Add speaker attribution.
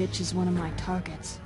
Speaker 1: Bitch is one of my targets.